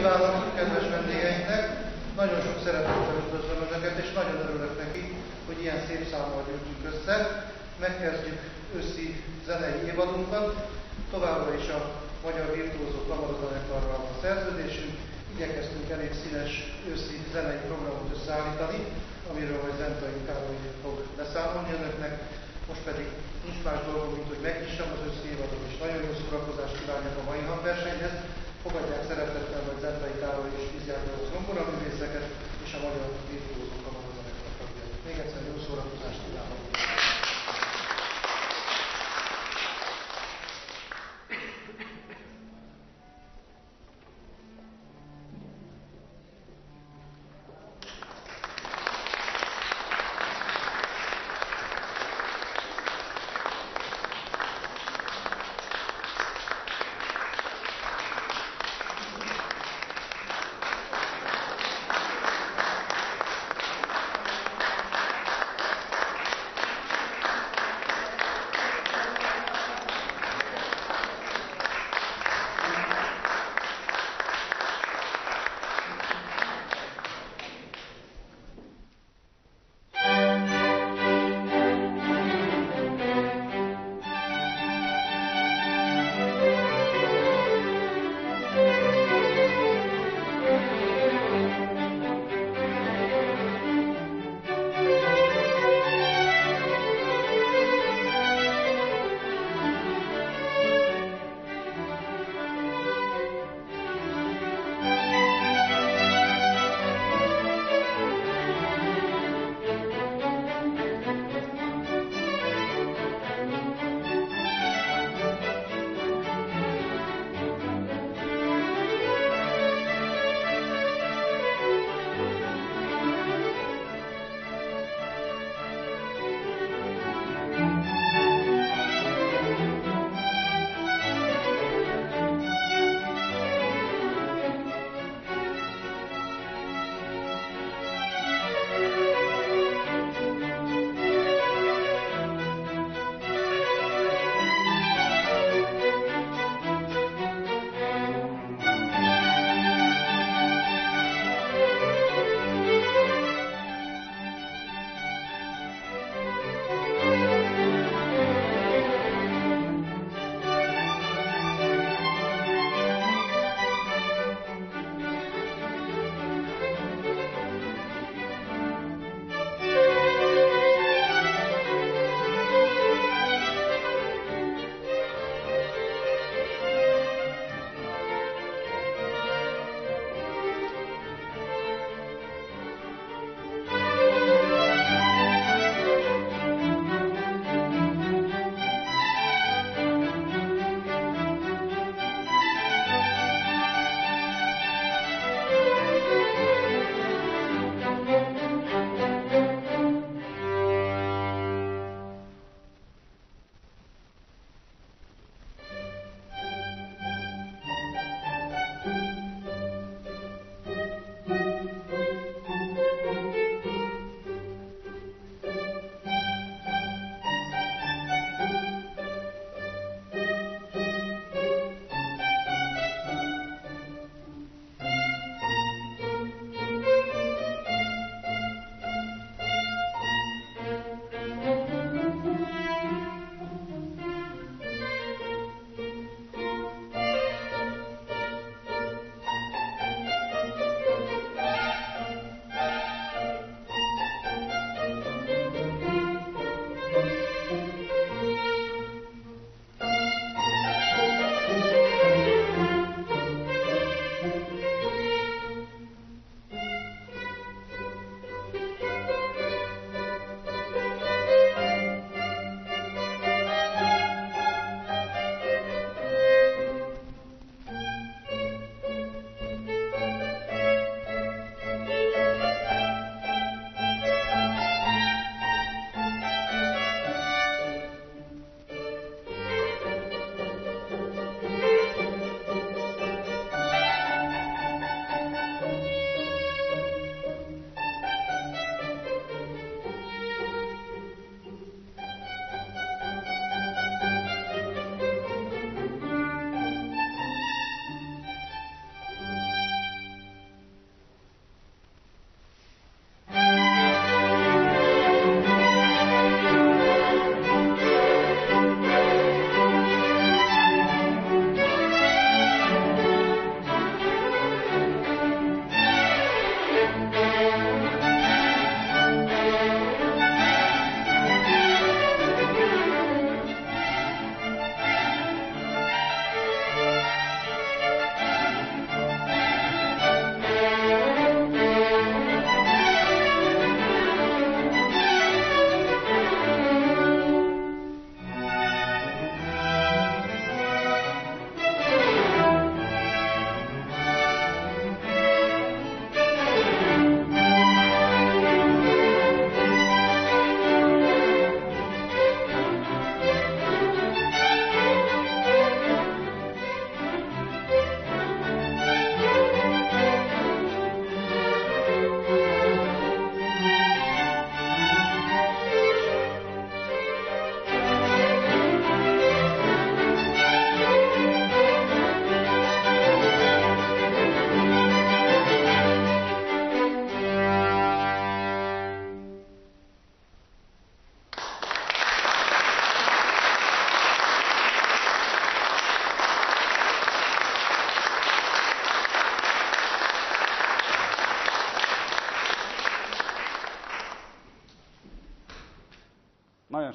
kívánok kedves vendégeinknek! Nagyon sok szeretettel üdvözlöm Önöket, és nagyon örülök neki, hogy ilyen szép számmal gyűjtjük össze. Megkezdjük őszi zenei évadunkat. Továbbra is a Magyar Virtuózók Kamarazenekarral a szerződésünk. Igyekeztünk elég színes őszi zenei programot összeállítani, amiről majd Zentai Károly fog beszámolni Önöknek. Most pedig nincs más dolgom, mint hogy megnyissam az őszi évadot, és nagyon jó szórakozást kívánjak a mai hangversenyhez. Fogadják szeretettel vagy Zentai Károly és Vizjárdó zongora művészeket és a Magyar Virtuózók Kamarazenekar tagjait. Még egyszer jó szórakozást kívánok!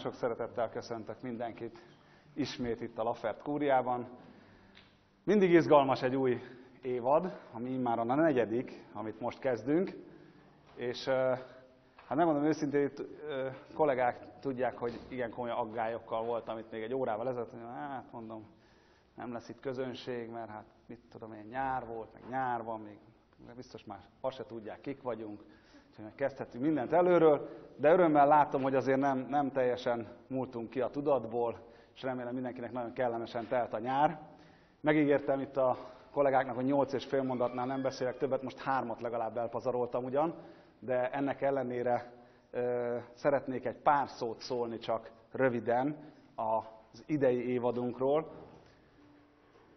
Sok szeretettel köszöntök mindenkit ismét itt a Lafert kúriában. Mindig izgalmas egy új évad, ami már a negyedik, amit most kezdünk, és hát nem mondom őszintén, itt kollégák tudják, hogy igen komoly aggályokkal voltam itt még egy órával ezelőtt, hogy hát mondom, nem lesz itt közönség, mert hát mit tudom én, nyár volt, meg nyár van, még biztos már azt se tudják, kik vagyunk, kezdhetünk mindent előről, de örömmel látom, hogy azért nem, nem teljesen múltunk ki a tudatból, és remélem mindenkinek nagyon kellemesen telt a nyár. Megígértem itt a kollégáknak, hogy 8 és fél mondatnál nem beszélek többet, most hármat legalább elpazaroltam ugyan, de ennek ellenére ö, szeretnék egy pár szót szólni csak röviden az idei évadunkról.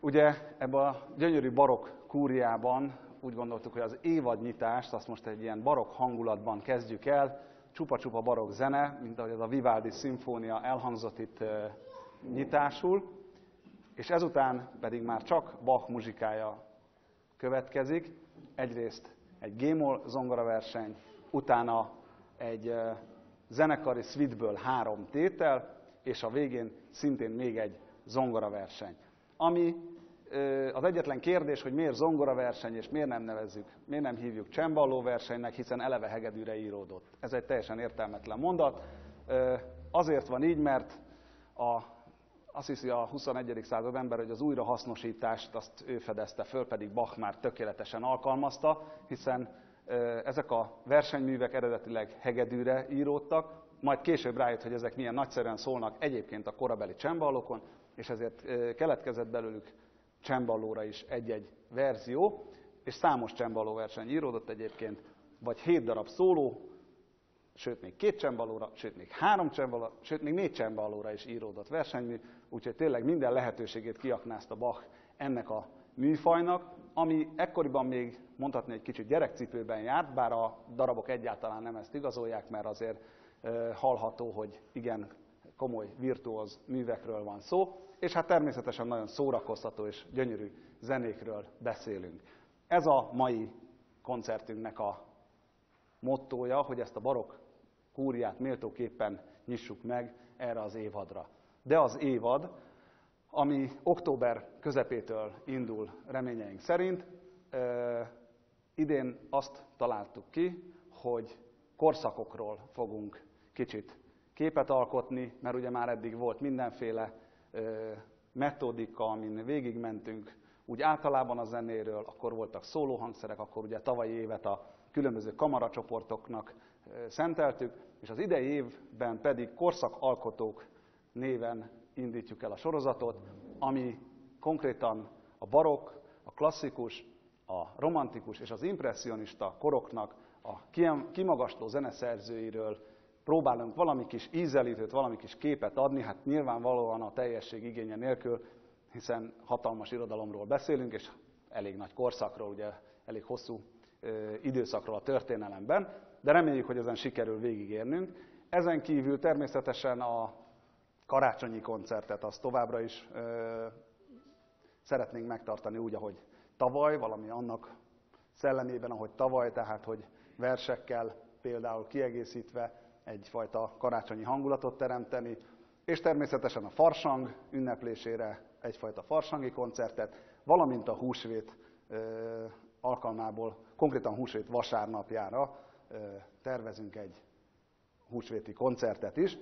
Ugye ebben a gyönyörű barok kúriában úgy gondoltuk, hogy az évadnyitást azt most egy ilyen barok hangulatban kezdjük el, csupa-csupa barok zene, mint ahogy az a Vivaldi szimfónia elhangzott itt nyitásul, és ezután pedig már csak Bach muzsikája következik. Egyrészt egy Gémol zongoraverseny, utána egy zenekari suiteből három tétel, és a végén szintén még egy zongoraverseny. Ami az egyetlen kérdés, hogy miért zongora verseny, és miért nem nevezzük, miért nem hívjuk csemballó versenynek, hiszen eleve hegedűre íródott. Ez egy teljesen értelmetlen mondat. Azért van így, mert a, azt hiszi a 21. század ember, hogy az újrahasznosítást azt ő fedezte föl, pedig Bach már tökéletesen alkalmazta, hiszen ezek a versenyművek eredetileg hegedűre íródtak, majd később rájött, hogy ezek milyen nagyszerűen szólnak egyébként a korabeli csemballokon, és ezért keletkezett belőlük csemballóra is egy-egy verzió, és számos csemballó verseny íródott egyébként, vagy hét darab szóló, sőt még két csemballóra, sőt még három csemballóra, sőt még négy csemballóra is íródott versenymű, úgyhogy tényleg minden lehetőségét kiaknázta Bach ennek a műfajnak, ami ekkoriban még mondhatni egy kicsit gyerekcipőben járt, bár a darabok egyáltalán nem ezt igazolják, mert azért hallható, hogy igen komoly virtuóz művekről van szó, és hát természetesen nagyon szórakoztató és gyönyörű zenékről beszélünk. Ez a mai koncertünknek a mottója, hogy ezt a barok kúriát méltóképpen nyissuk meg erre az évadra. De az évad, ami október közepétől indul reményeink szerint, idén azt találtuk ki, hogy korszakokról fogunk kicsit képet alkotni, mert ugye már eddig volt mindenféle metodika, amin végigmentünk, úgy általában a zenéről, akkor voltak szólóhangszerek, akkor ugye tavalyi évet a különböző kamaracsoportoknak szenteltük, és az idei évben pedig korszakalkotók néven indítjuk el a sorozatot, ami konkrétan a barokk, a klasszikus, a romantikus és az impressionista koroknak a kimagasló zeneszerzőiről próbálunk valami kis ízelítőt, valami kis képet adni, hát nyilvánvalóan a teljesség igénye nélkül, hiszen hatalmas irodalomról beszélünk, és elég nagy korszakról, ugye elég hosszú időszakról a történelemben, de reméljük, hogy ezen sikerül végigérnünk. Ezen kívül természetesen a karácsonyi koncertet azt továbbra is ö, szeretnénk megtartani úgy, ahogy tavaly, valami annak szellemében, ahogy tavaly, tehát hogy versekkel például kiegészítve egyfajta karácsonyi hangulatot teremteni, és természetesen a farsang ünneplésére egyfajta farsangi koncertet, valamint a húsvét alkalmából, konkrétan húsvét vasárnapjára tervezünk egy húsvéti koncertet is,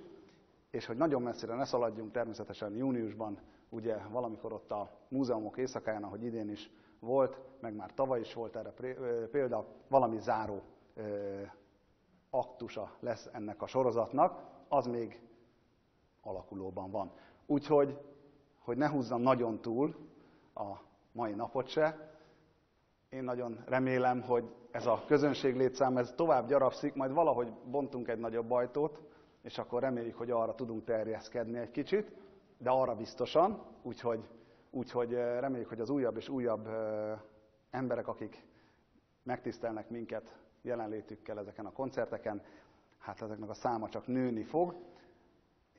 és hogy nagyon messzire ne szaladjunk, természetesen júniusban, ugye valamikor ott a múzeumok éjszakáján, ahogy idén is volt, meg már tavaly is volt erre példa, valami záró aktusa lesz ennek a sorozatnak, az még alakulóban van. Úgyhogy, hogy ne húzzam nagyon túl a mai napot se, én nagyon remélem, hogy ez a közönség létszám ez tovább gyarapszik, majd valahogy bontunk egy nagyobb ajtót, és akkor reméljük, hogy arra tudunk terjeszkedni egy kicsit, de arra biztosan, úgyhogy, úgyhogy reméljük, hogy az újabb és újabb emberek, akik megtisztelnek minket jelenlétükkel ezeken a koncerteken, hát ezeknek a száma csak nőni fog.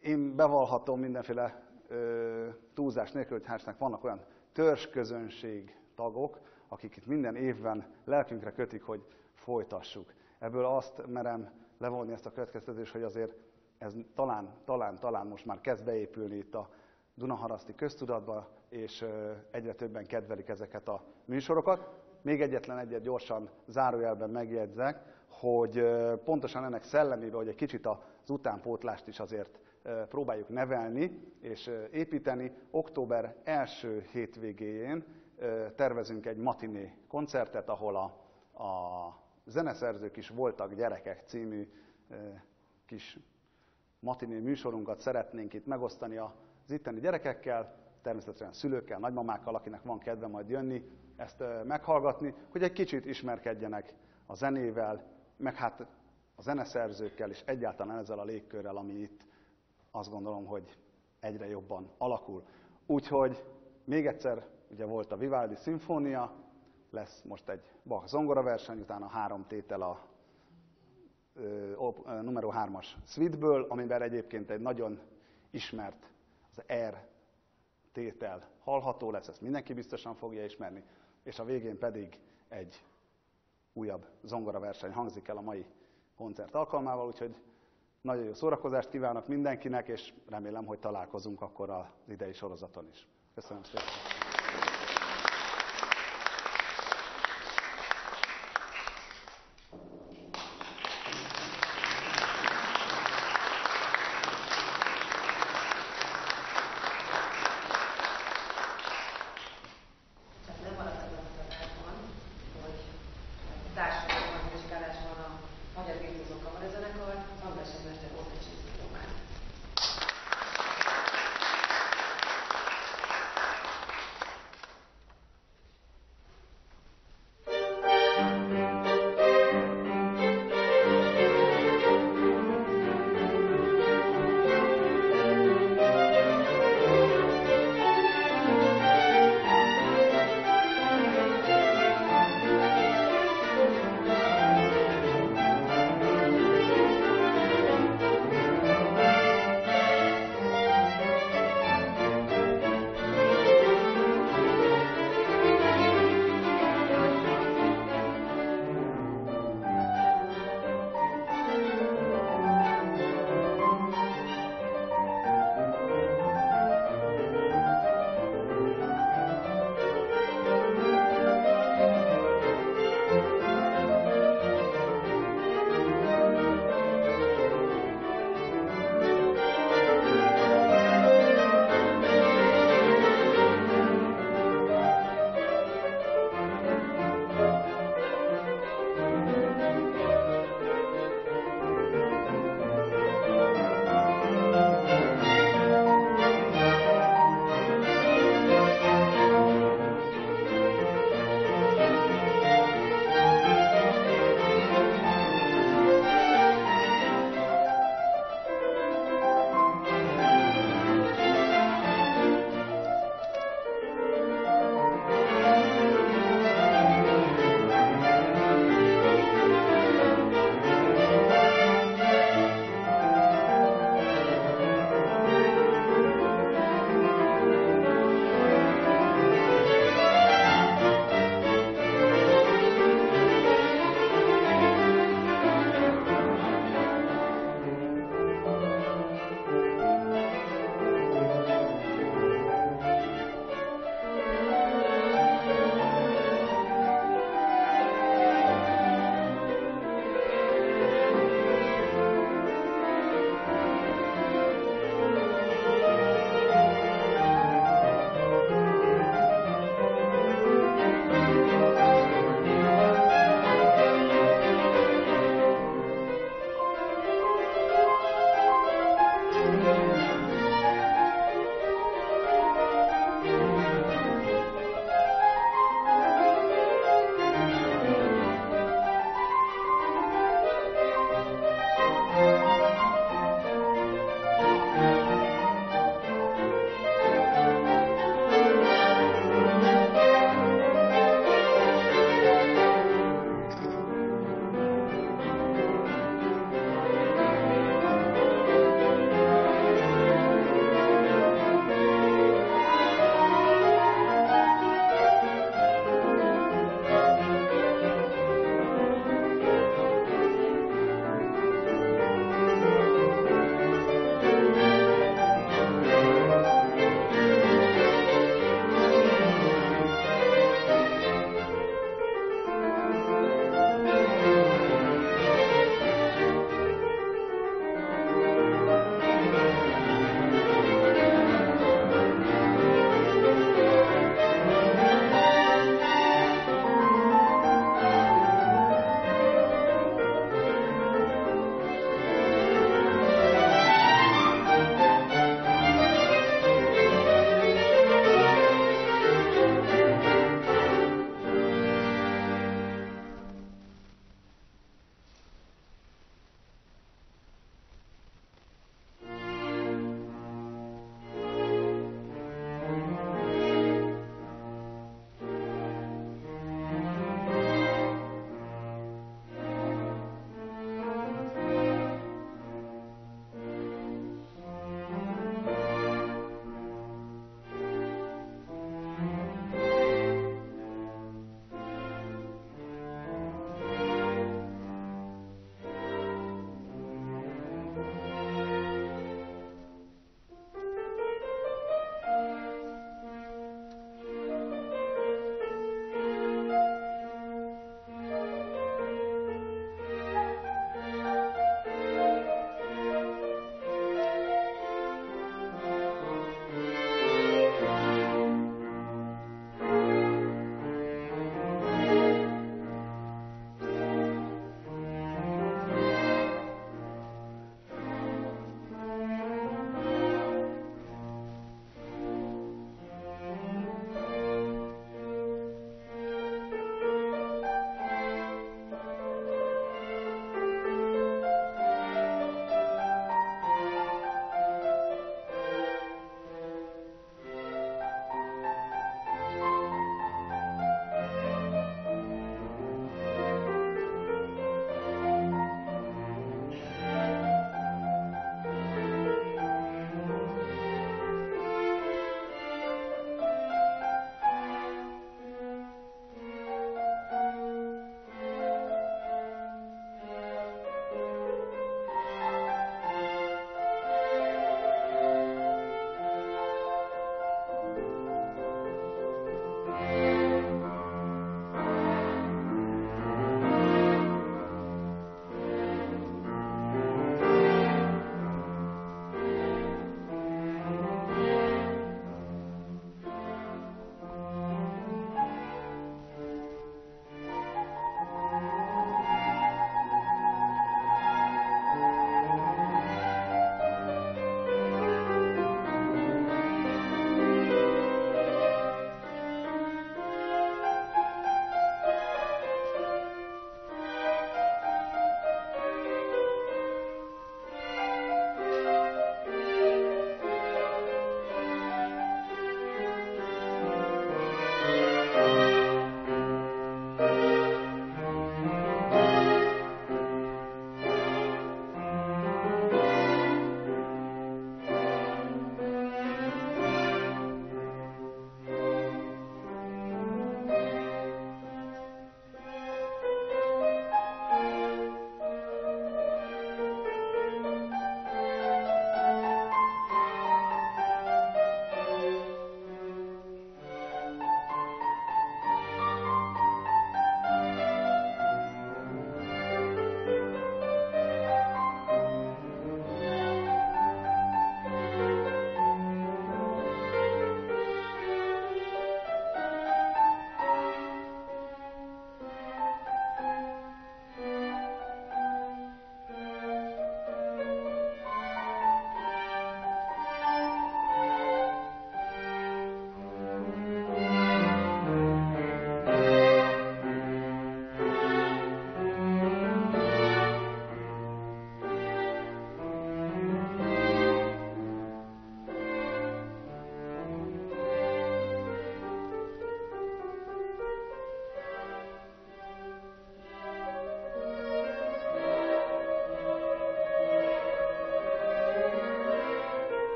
Én bevallhatom mindenféle ö, túlzás nélkül, hogy hálásnak vannak olyan törzsközönség tagok, akik itt minden évben lelkünkre kötik, hogy folytassuk. Ebből azt merem levonni ezt a következtetést, hogy azért ez talán, talán, talán most már kezd beépülni itt a Dunaharaszti köztudatba, és egyre többen kedvelik ezeket a műsorokat. Még egyetlen egyet gyorsan zárójelben megjegyzek, hogy pontosan ennek szellemében, hogy egy kicsit az utánpótlást is azért próbáljuk nevelni és építeni. Október első hétvégéjén tervezünk egy matiné koncertet, ahol a, a zeneszerzők is voltak gyerekek című kis matiné műsorunkat szeretnénk itt megosztani az itteni gyerekekkel, természetesen szülőkkel, nagymamákkal, akinek van kedve majd jönni, ezt meghallgatni, hogy egy kicsit ismerkedjenek a zenével, meg hát a zeneszerzőkkel és egyáltalán ezzel a légkörrel, ami itt azt gondolom, hogy egyre jobban alakul. Úgyhogy még egyszer, ugye volt a Vivaldi szimfónia, lesz most egy Bach zongora verseny, utána három tétel a numero 3-as suite amiben egyébként egy nagyon ismert, az R tétel hallható lesz, ezt mindenki biztosan fogja ismerni, és a végén pedig egy újabb zongoraverseny hangzik el a mai koncert alkalmával, úgyhogy nagyon jó szórakozást kívánok mindenkinek, és remélem, hogy találkozunk akkor az idei sorozaton is. Köszönöm szépen!